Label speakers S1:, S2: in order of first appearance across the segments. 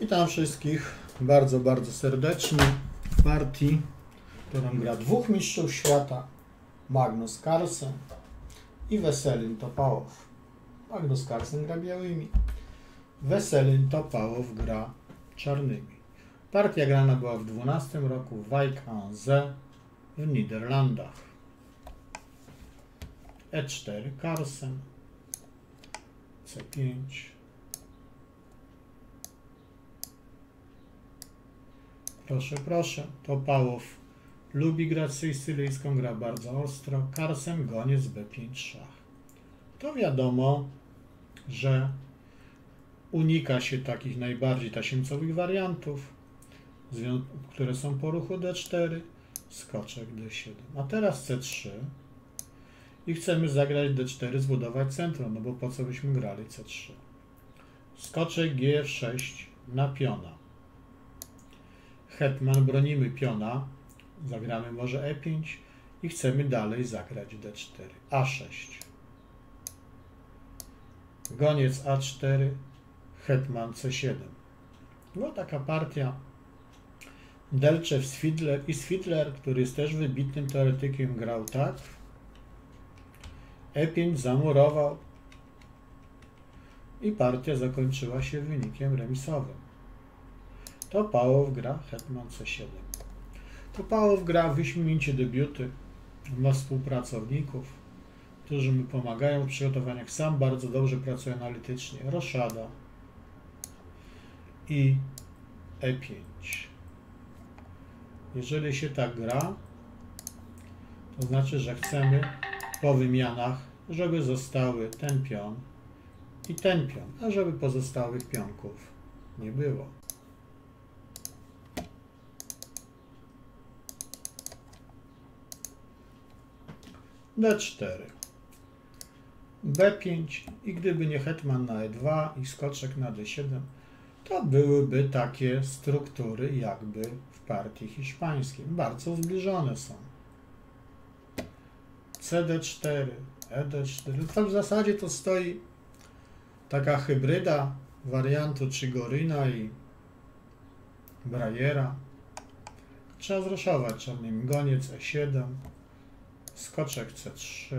S1: Witam wszystkich bardzo, bardzo serdecznie w partii, którą gra dwóch mistrzów świata, Magnus Carlsen i Weselin Topałow. Magnus Carlsen gra białymi, Weselin Topałow gra czarnymi. Partia grana była w 12 roku w Wijk-aan-Zee w Niderlandach. E4 Carlsen, C5, Proszę, proszę. To Pałow lubi grać sycylijską, gra bardzo ostro. Karsen, goniec, B5, szach. To wiadomo, że unika się takich najbardziej tasiemcowych wariantów, które są po ruchu D4, skoczek D7. A teraz C3 i chcemy zagrać D4, zbudować centrum, no bo po co byśmy grali C3? Skoczek G6 na piona hetman, bronimy piona, zagramy może e5 i chcemy dalej zagrać d4, a6. Goniec a4, hetman c7. Była taka partia Delczew Sfidler i Sfidler, który jest też wybitnym teoretykiem, grał tak. E5 zamurował i partia zakończyła się wynikiem remisowym. To Pałow gra Hetman C7. To Pałow gra wyśmienicie debiuty. Ma współpracowników, którzy mi pomagają w przygotowaniach. Sam bardzo dobrze pracuje analitycznie. Roszada i E5. Jeżeli się tak gra, to znaczy, że chcemy po wymianach, żeby zostały ten pion i ten pion, a żeby pozostałych pionków nie było. D4, B5 i gdyby nie hetman na E2 i skoczek na D7, to byłyby takie struktury jakby w partii hiszpańskiej. Bardzo zbliżone są. CD4, ED4. To w zasadzie to stoi taka hybryda wariantu Chigoryna i Brajera. Trzeba zraszować czarnymi. Goniec E7, skoczek C3,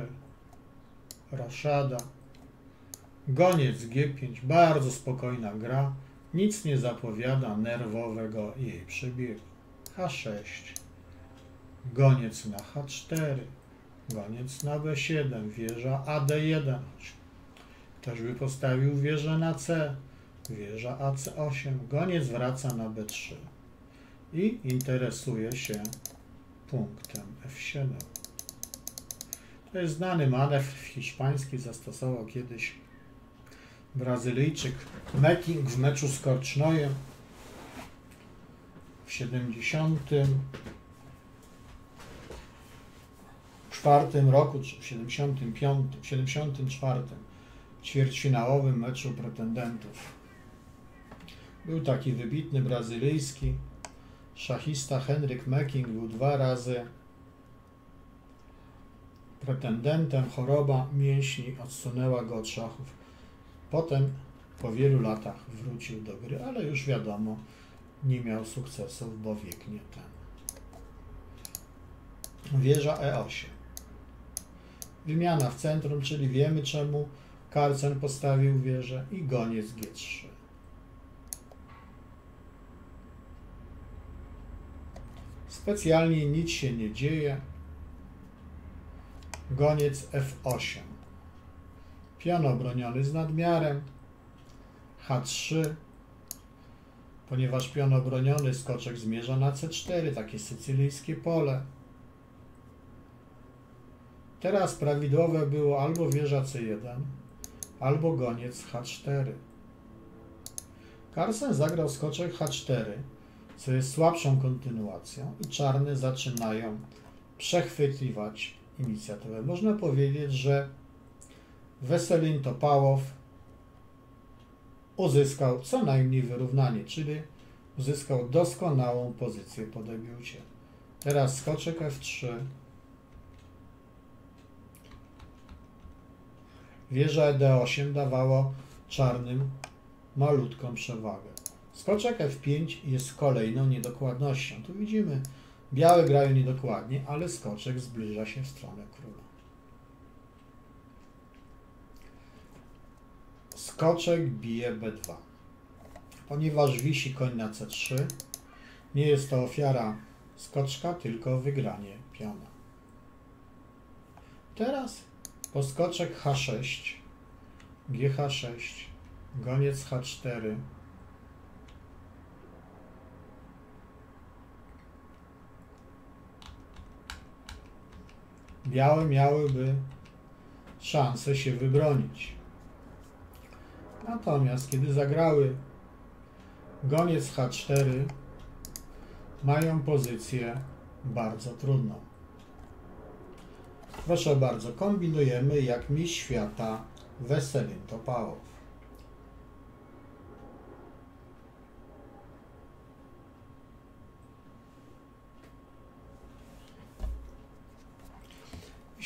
S1: roszada, goniec G5, bardzo spokojna gra, nic nie zapowiada nerwowego jej przebiegu. H6, goniec na H4, goniec na B7, wieża AD1, ktoś by postawił wieżę na C, wieża AC8, goniec wraca na B3 i interesuje się punktem F7. To jest znany manewr hiszpański, zastosował kiedyś Brazylijczyk Meking w meczu z Korcznojem w 70 czwartym roku, czy w 75, w 74 ćwierćfinałowym meczu pretendentów. Był taki wybitny brazylijski szachista Henryk Meking, był dwa razy pretendentem, choroba mięśni odsunęła go od szachów. Potem po wielu latach wrócił do gry, ale już wiadomo, nie miał sukcesów, bo wiek nie ten. Wieża E8. Wymiana w centrum, czyli wiemy czemu Karcen postawił wieżę i goniec G3. Specjalnie nic się nie dzieje, Goniec F8. Pion obroniony z nadmiarem. H3. Ponieważ pion obroniony, skoczek zmierza na C4, takie sycylijskie pole. Teraz prawidłowe było albo wieża C1, albo goniec H4. Carlsen zagrał skoczek H4, co jest słabszą kontynuacją i czarne zaczynają przechwytywać inicjatywę. Można powiedzieć, że Weselin Topałow uzyskał co najmniej wyrównanie, czyli uzyskał doskonałą pozycję po debiucie. Teraz skoczek F3. Wieża D8 dawało czarnym malutką przewagę. Skoczek F5 jest kolejną niedokładnością. Tu widzimy, białe grają niedokładnie, ale skoczek zbliża się w stronę króla. Skoczek bije B2. Ponieważ wisi koń na C3, nie jest to ofiara skoczka, tylko wygranie piona. Teraz poskoczek H6, GH6, goniec H4, białe miałyby szansę się wybronić. Natomiast kiedy zagrały goniec H4, mają pozycję bardzo trudną. Proszę bardzo, kombinujemy jak mistrz świata Weselin Topałow.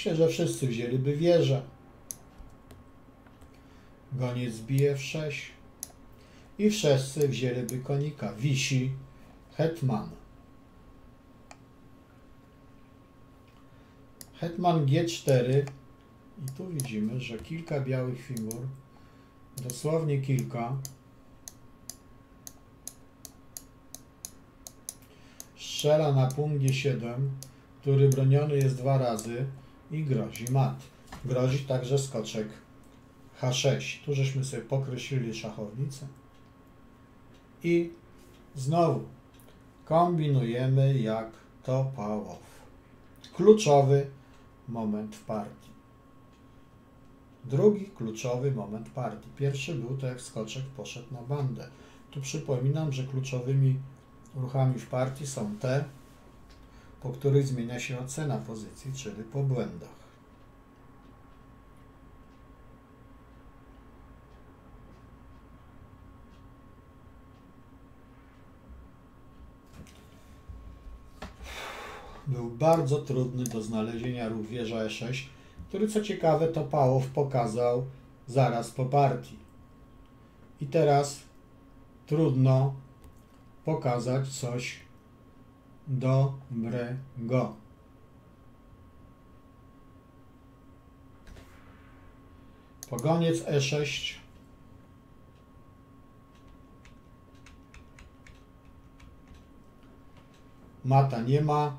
S1: Myślę, że wszyscy wzięliby wieżę. Goniec bije w 6 i wszyscy wzięliby konika. Wisi hetman. Hetman G4 i tu widzimy, że kilka białych figur, dosłownie kilka, strzela na punkt G7, który broniony jest dwa razy i grozi mat. Grozi także skoczek H6. Tu żeśmy sobie pokreślili szachownicę. I znowu kombinujemy jak to Pałow. Kluczowy moment w partii. Drugi kluczowy moment partii. Pierwszy był to jak skoczek poszedł na bandę. Tu przypominam, że kluczowymi ruchami w partii są te, po których zmienia się ocena pozycji, czyli po błędach. Był bardzo trudny do znalezienia ruch wieża E6, który co ciekawe to Pałow pokazał zaraz po partii. I teraz trudno pokazać coś dobrego. Pogoniec E6. Mata nie ma.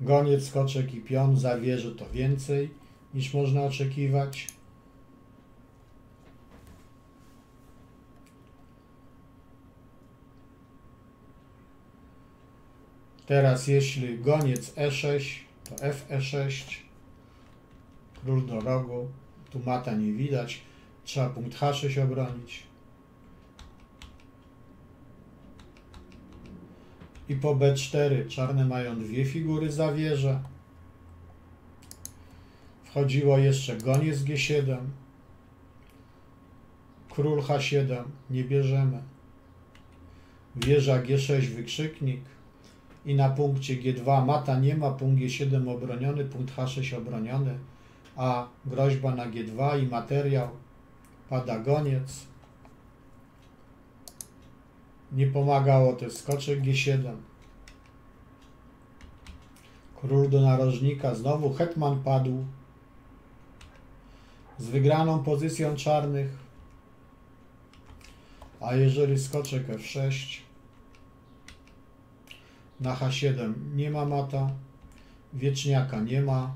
S1: Goniec, skoczek i pion zawierzy to więcej niż można oczekiwać. Teraz jeśli goniec E6, to Fe6, król do rogu, tu mata nie widać, trzeba punkt H6 obronić. I po B4 czarne mają dwie figury za wieżę. Wchodziło jeszcze goniec G7, król H7, nie bierzemy. Wieża G6, wykrzyknik i na punkcie G2 mata nie ma, punkt G7 obroniony, punkt H6 obroniony, a groźba na G2 i materiał, pada goniec. Nie pomagało też skoczek G7. Król do narożnika, znowu hetman padł z wygraną pozycją czarnych. A jeżeli skoczek F6, na H7 nie ma mata, wieczniaka nie ma.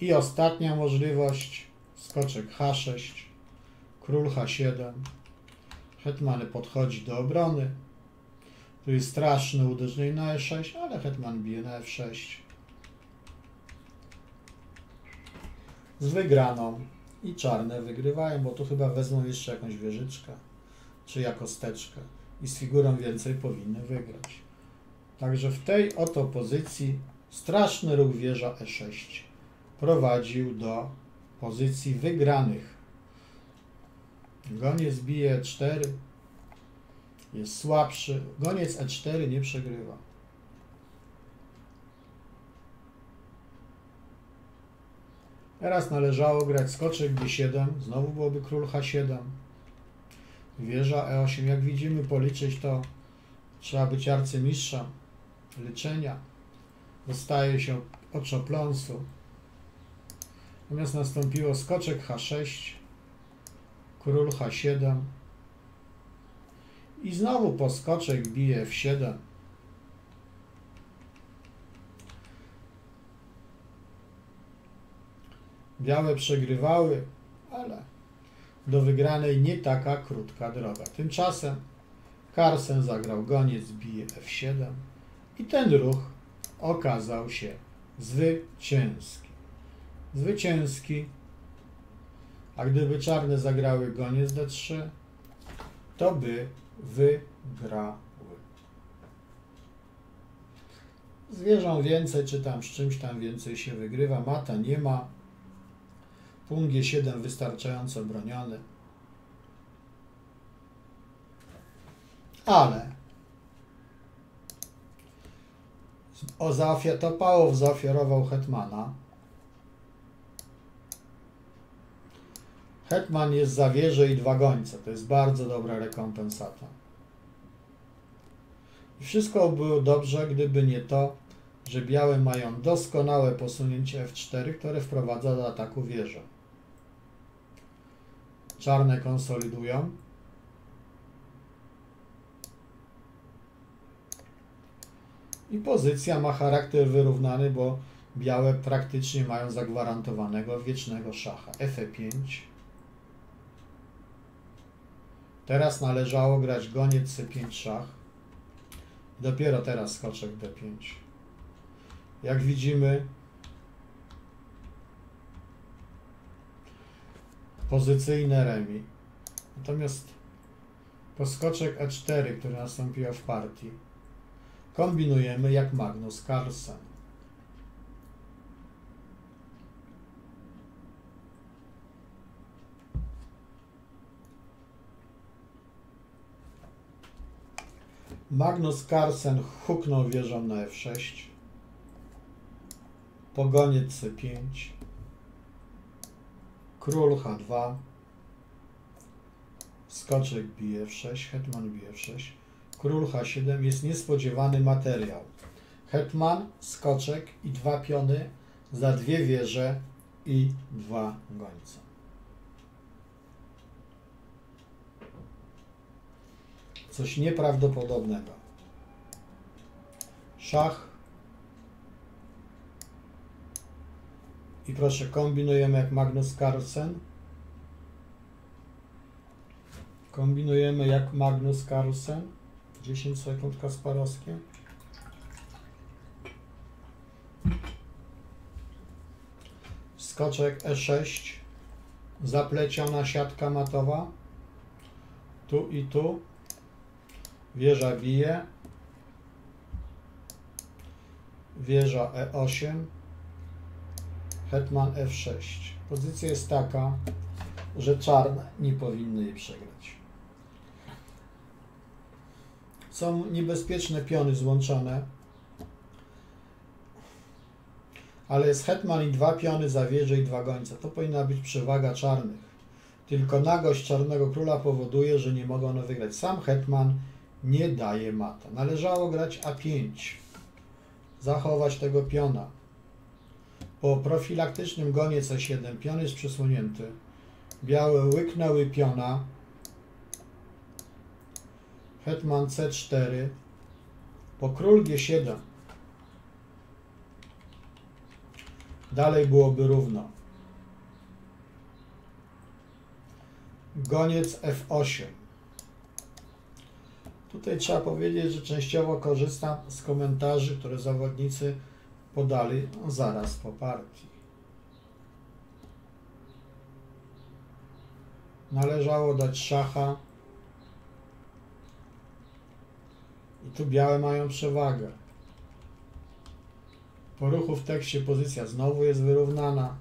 S1: I ostatnia możliwość, skoczek H6, król H7, hetman podchodzi do obrony. Tu jest straszne uderzenie na E6, ale hetman bije na F6. Z wygraną. I czarne wygrywają, bo tu chyba wezmą jeszcze jakąś wieżyczkę czy jako steczkę i z figurą więcej powinny wygrać. Także w tej oto pozycji straszny ruch wieża E6 prowadził do pozycji wygranych. Goniec bije E4, jest słabszy. Goniec E4 nie przegrywa. Teraz należało grać skoczek G7, znowu byłoby król H7. Wieża E8. Jak widzimy, policzyć to trzeba być arcymistrzem liczenia. Dostaje się oczopląsu. Natomiast nastąpiło skoczek H6, król H7 i znowu poskoczek bije F7. Białe przegrywały, ale do wygranej nie taka krótka droga. Tymczasem Carlsen zagrał goniec bije F7 i ten ruch okazał się zwycięski. Zwycięski. A gdyby czarne zagrały goniec D3, to by wygrały. Z wieżą więcej, czy tam z czymś tam więcej się wygrywa. Mata nie ma. Punkt G7 wystarczająco broniony. Ale o zaofiar- to Pałow zaoferował Hetmana. Hetman jest za wieżę i dwa gońce. To jest bardzo dobra rekompensata. Wszystko było dobrze, gdyby nie to, że białe mają doskonałe posunięcie F4, które wprowadza do ataku wieżę. Czarne konsolidują. I pozycja ma charakter wyrównany, bo białe praktycznie mają zagwarantowanego wiecznego szacha. F5. Teraz należało grać goniec C5 szach. Dopiero teraz skoczek D5. Jak widzimy, pozycyjne remi. Natomiast poskoczek E4, który nastąpił w partii, kombinujemy jak Magnus Carlsen. Magnus Carlsen huknął wieżą na F6. Pogoniec C5. Król H2. Skoczek bije F6. Hetman bije F6. Król H7 jest niespodziewany materiał. Hetman, skoczek i dwa piony za dwie wieże i dwa gońce. Coś nieprawdopodobnego. Szach. I proszę, kombinujemy jak Magnus Carlsen. Kombinujemy jak Magnus Carlsen. 10 sekund Kasparowskie. Skoczek E6. Zapleciona siatka matowa. Tu i tu. Wieża bije. Wieża E8. Hetman F6. Pozycja jest taka, że czarne nie powinny jej przegrać. Są niebezpieczne piony złączone, ale jest hetman i dwa piony za wieżę i dwa gońce. To powinna być przewaga czarnych. Tylko nagość czarnego króla powoduje, że nie mogą one wygrać. Sam hetman nie daje mata. Należało grać A5. Zachować tego piona. Po profilaktycznym gonie C7 pion jest przesunięty. Białe łyknęły piona. Hetman C4. Po król G7. Dalej byłoby równo. Goniec F8. Tutaj trzeba powiedzieć, że częściowo korzystam z komentarzy, które zawodnicy podali zaraz po partii. Należało dać szacha. I tu białe mają przewagę. Po ruchu w tekście pozycja znowu jest wyrównana.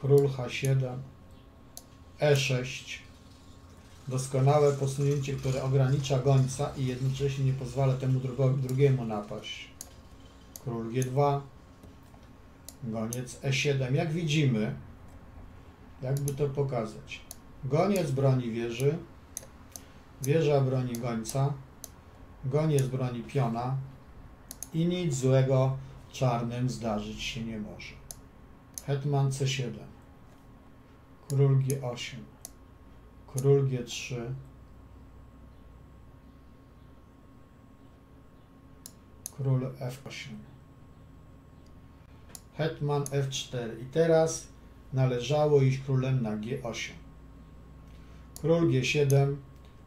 S1: Król H7. E6. Doskonałe posunięcie, które ogranicza gońca i jednocześnie nie pozwala temu drugiemu napaść. Król G2. Goniec E7. Jak widzimy, jakby to pokazać. Goniec broni wieży, wieża broni gońca, goniec broni piona i nic złego czarnym zdarzyć się nie może. Hetman C7, król G8, król G3, król F8, hetman F4 i teraz należało iść królem na G8. Król G7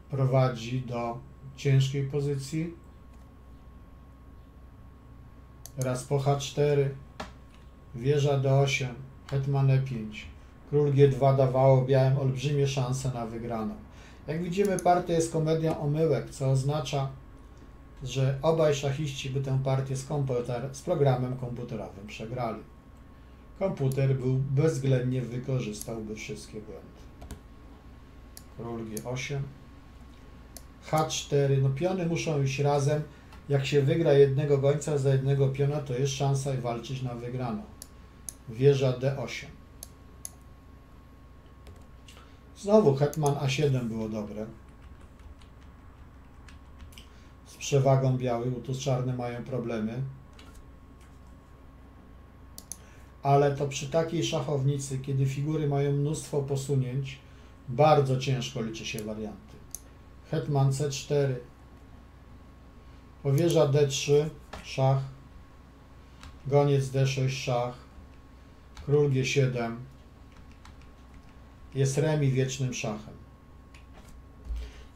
S1: prowadzi do ciężkiej pozycji. Teraz po H4, wieża D8, hetman E5. Król G2 dawało białym olbrzymie szanse na wygraną. Jak widzimy, partia jest komedią omyłek, co oznacza, że obaj szachiści by tę partię z, komputer, z programem komputerowym przegrali. Komputer był bezwzględnie wykorzystałby wszystkie błędy. Król G8. H4. No piony muszą iść razem. Jak się wygra jednego gońca za jednego piona, to jest szansa i walczyć na wygraną. Wieża D8. Znowu hetman A7 było dobre. Z przewagą białych, bo tu czarne mają problemy. Ale to przy takiej szachownicy, kiedy figury mają mnóstwo posunięć, bardzo ciężko liczy się warianty. Hetman C4. Powierza D3, szach. Goniec D6, szach. Król G7. Jest remi wiecznym szachem.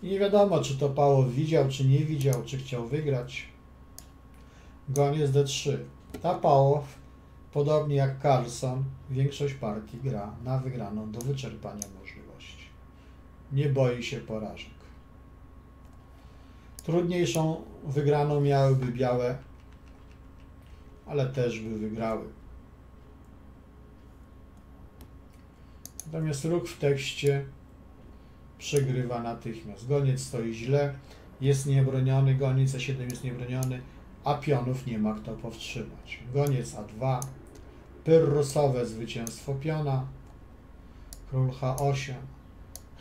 S1: I nie wiadomo, czy to Pało widział, czy nie widział, czy chciał wygrać. Goniec D3. Ta Pałow, podobnie jak Carlson, większość partii gra na wygraną do wyczerpania możliwości. Nie boi się porażek. Trudniejszą wygraną miałyby białe, ale też by wygrały. Natomiast ruch w tekście przegrywa natychmiast. Goniec stoi źle, jest niebroniony, goniec A7 jest niebroniony, a pionów nie ma kto powstrzymać. Goniec A2, pyrrusowe zwycięstwo piona, król H8,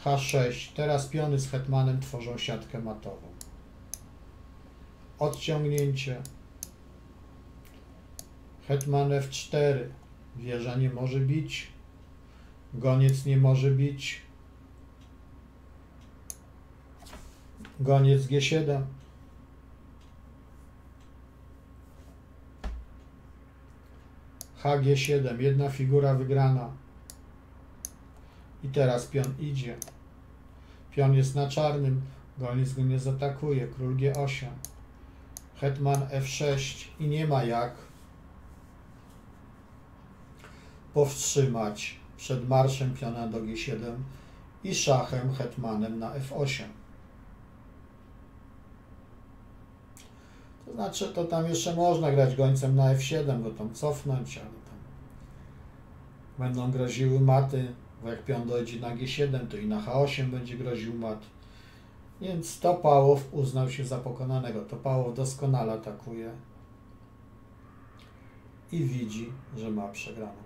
S1: H6. Teraz piony z hetmanem tworzą siatkę matową. Odciągnięcie. Hetman F4. Wieża nie może bić. Goniec nie może bić. Goniec G7. HG7. Jedna figura wygrana. I teraz pion idzie. Pion jest na czarnym. Goniec go nie zaatakuje. Król G8. Hetman F6. I nie ma jak powstrzymać przed marszem piona do G7 i szachem hetmanem na F8. To znaczy, to tam jeszcze można grać gońcem na F7, go tam cofnąć, ale tam będą groziły maty, bo jak pion dojdzie na G7, to i na H8 będzie groził mat. Więc Topałow uznał się za pokonanego. Topałow doskonale atakuje i widzi, że ma przegraną.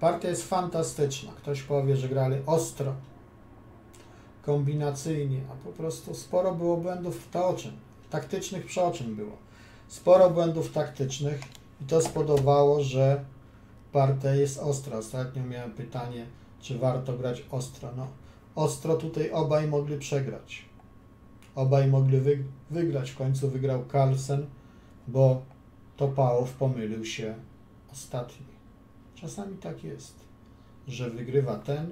S1: Partia jest fantastyczna. Ktoś powie, że grali ostro, kombinacyjnie, a po prostu sporo było błędów taoczyn, taktycznych przeoczyn było. Sporo błędów taktycznych i to spowodowało, że partia jest ostra. Ostatnio miałem pytanie, czy warto grać ostro. No, ostro tutaj obaj mogli przegrać. Obaj mogli wy wygrać. W końcu wygrał Carlsen, bo Topałow pomylił się ostatni. Czasami tak jest, że wygrywa ten,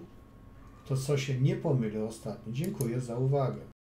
S1: kto co się nie pomylił ostatnio. Dziękuję za uwagę.